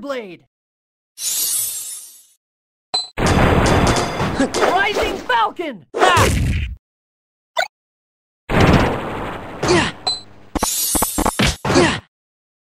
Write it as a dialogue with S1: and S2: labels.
S1: Blade! Rising Falcon!
S2: Ha!